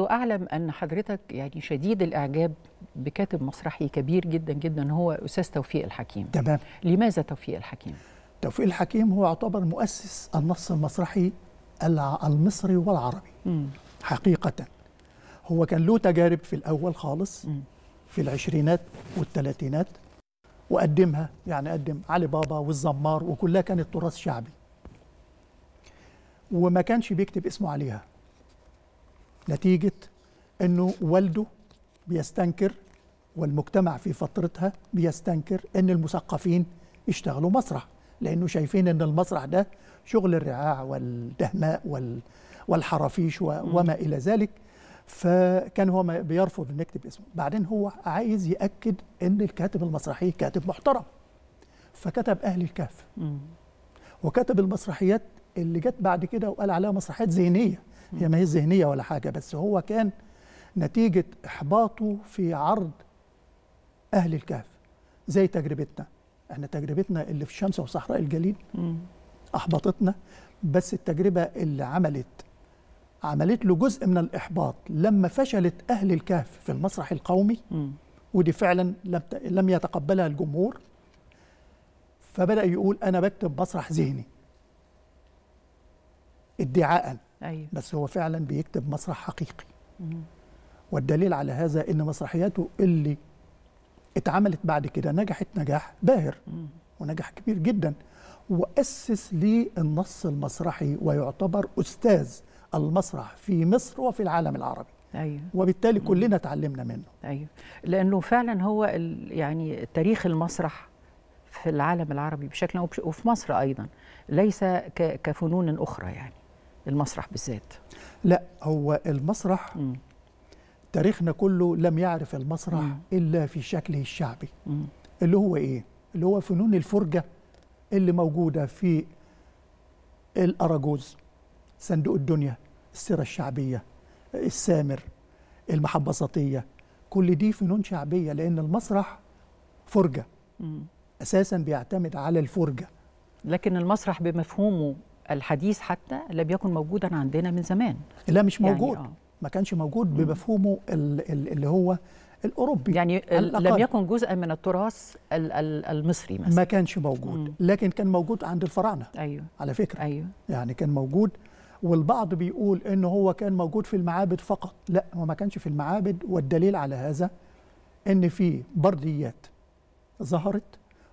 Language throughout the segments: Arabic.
أعلم أن حضرتك يعني شديد الإعجاب بكاتب مسرحي كبير جدا جدا هو أستاذ توفيق الحكيم تمام لماذا توفيق الحكيم؟ توفيق الحكيم هو يعتبر مؤسس النص المسرحي المصري والعربي مم. حقيقة هو كان له تجارب في الأول خالص مم. في العشرينات والثلاثينات وقدمها يعني قدم علي بابا والزمار وكلها كانت تراث شعبي وما كانش بيكتب اسمه عليها نتيجة إنه والده بيستنكر والمجتمع في فترتها بيستنكر إن المثقفين يشتغلوا مسرح لأنه شايفين إن المسرح ده شغل الرعاع والدهماء وال والحرافيش وما إلى ذلك. فكان هو بيرفض إنه يكتب اسمه. بعدين هو عايز يأكد إن الكاتب المسرحي كاتب محترم. فكتب أهل الكهف. وكتب المسرحيات اللي جت بعد كده وقال عليها مسرحيات ذهنية. هي ما هي ذهنية ولا حاجة بس هو كان نتيجة إحباطه في عرض أهل الكهف زي تجربتنا إحنا تجربتنا اللي في الشمس وصحراء الجليد مم. أحبطتنا بس التجربة اللي عملت عملت له جزء من الإحباط لما فشلت أهل الكهف في المسرح القومي. ودي فعلا لم لم يتقبلها الجمهور فبدأ يقول أنا بكتب مسرح ذهني ادعاء أيوه. بس هو فعلا بيكتب مسرح حقيقي. مم. والدليل على هذا إن مسرحياته اللي اتعملت بعد كده نجحت نجاح باهر مم. ونجاح كبير جدا وأسس للنص المسرحي ويعتبر أستاذ المسرح في مصر وفي العالم العربي. أيوه. وبالتالي كلنا اتعلمنا منه. أيوه. لأنه فعلا هو يعني تاريخ المسرح في العالم العربي بشكل وفي مصر أيضا ليس كفنون أخرى يعني. المسرح بالذات لا هو المسرح مم. تاريخنا كله لم يعرف المسرح مم. إلا في شكله الشعبي مم. اللي هو إيه اللي هو فنون الفرجة اللي موجودة في الأراجوز صندوق الدنيا السيرة الشعبية السامر المحبساتيه كل دي فنون شعبية لأن المسرح فرجة مم. أساسا بيعتمد على الفرجة لكن المسرح بمفهومه الحديث حتى لم يكن موجودا عندنا من زمان. لا مش يعني موجود. آه. ما كانش موجود بمفهومه ال- ال- اللي هو الأوروبي يعني لم. يكن جزءا من التراث ال- ال- المصري مثلا. ما كانش موجود. مم. لكن كان موجود عند الفراعنة. أيوه. على فكرة. أيوه. يعني كان موجود والبعض بيقول انه هو كان موجود في المعابد فقط. لا هو ما كانش في المعابد. والدليل على هذا إن في برديات ظهرت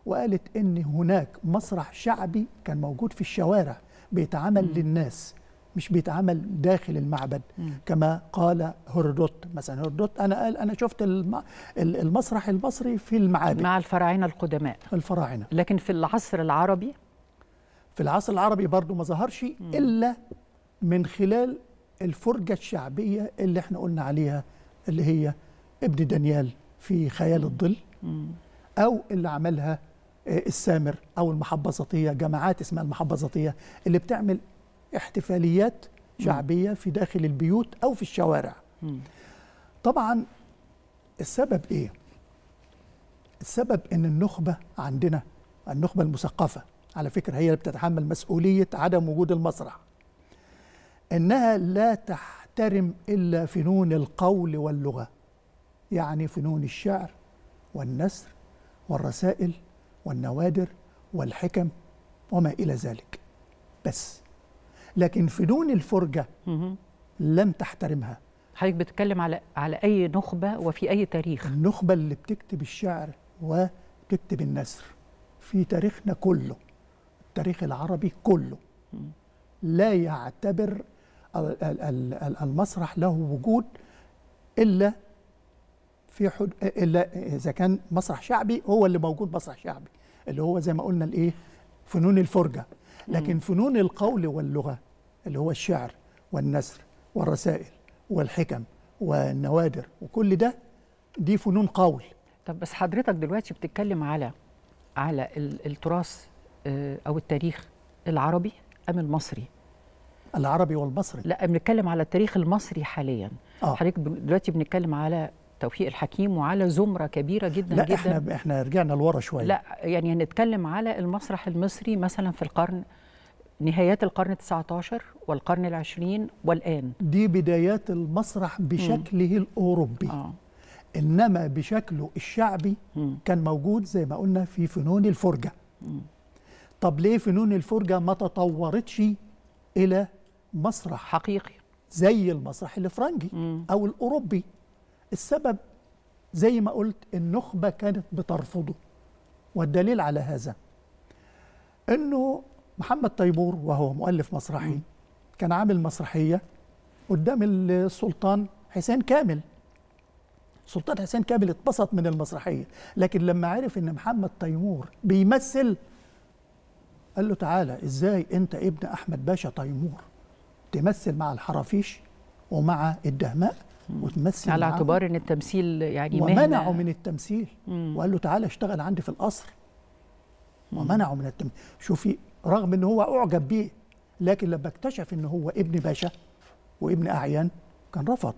وقالت إن هناك مسرح شعبي كان موجود في الشوارع. بيتعمل. للناس مش بيتعمل داخل المعبد. مم. كما قال هردوت مثلا. هردوت أنا قال أنا شفت الم- ال- المسرح المصري في المعابد. مع الفراعنة القدماء. الفراعنة. لكن في العصر العربي؟ في العصر العربي برضو ما ظهرش إلا من خلال الفرجة الشعبية اللي إحنا قلنا عليها اللي هي ابن دانيال في خيال الظل. أو اللي عملها السامر أو المحبسطيه جماعات اسمها المحبسطيه اللي بتعمل احتفاليات شعبية في داخل البيوت أو في الشوارع. طبعا السبب إيه؟ السبب إن النخبة عندنا النخبة المثقفة على فكرة هي اللي بتتحمل مسؤولية عدم وجود المسرح إنها لا تحترم إلا فنون القول واللغة يعني فنون الشعر والنثر والرسائل والنوادر والحكم وما إلى ذلك. بس. لكن فنون الفرجة مم. لم تحترمها. حضرتك بتتكلم على على أي نخبة وفي أي تاريخ؟ النخبة اللي بتكتب الشعر وتكتب النثر. في تاريخنا كله التاريخ العربي كله لا يعتبر ال- ال- ال- المسرح له وجود إلا في حد إلا إذا كان مسرح شعبي هو اللي موجود مسرح شعبي. اللي هو زي ما قلنا الإيه فنون الفرجة. لكن فنون القول واللغة اللي هو الشعر والنثر والرسائل والحكم والنوادر وكل ده دي فنون قول. طب بس حضرتك دلوقتي بتتكلم على على ال- التراث آه، أو التاريخ العربي أم المصري؟ العربي والمصري. لا بنتكلم على التاريخ المصري حاليا. آه. حضرتك دلوقتي بنتكلم على توفيق الحكيم وعلى زمرة كبيرة جدا لا جدا. إحنا إحنا رجعنا لورا شوية لا يعني هنتكلم على المسرح المصري مثلا في القرن نهايات القرن ال19 والقرن العشرين والآن. دي بدايات المسرح بشكله الأوروبي. آه. إنما بشكله الشعبي مم. كان موجود زي ما قلنا في فنون الفرجة. طب ليه فنون الفرجة ما تطورتش إلى مسرح حقيقي. زي المسرح الفرنجي مم. أو الأوروبي؟ السبب زي ما قلت النخبة كانت بترفضه والدليل على هذا أنه محمد تيمور وهو مؤلف مسرحي كان عامل مسرحية قدام السلطان حسين كامل. سلطان حسين كامل اتبسط من المسرحية لكن لما عرف إن محمد تيمور بيمثل قال له تعالى إزاي أنت ابن أحمد باشا تيمور تمثل مع الحرافيش ومع الدهماء؟ وتمثل على؟ اعتبار إن التمثيل يعني ومنعه مهنة من التمثيل. مم. وقال له تعالى اشتغل عندي في القصر. ومنعه من التمثيل. شوفي رغم إن هو أعجب بيه لكن لما اكتشف إن هو ابن باشا وابن أعيان كان رفض.